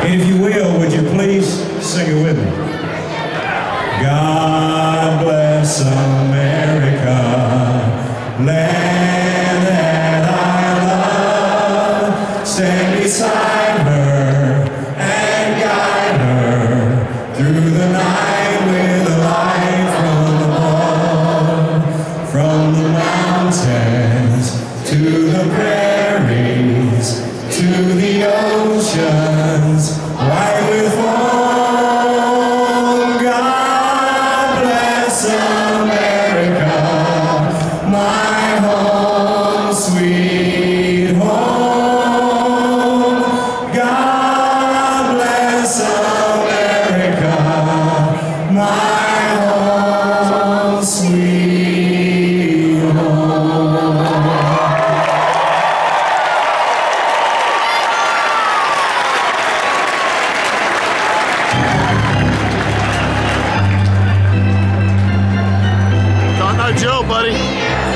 And if you will, would you please sing it with me? God bless America, land that I love. Stand beside her and guide her through the night with a light from above, from the mountains to the prairie. buddy.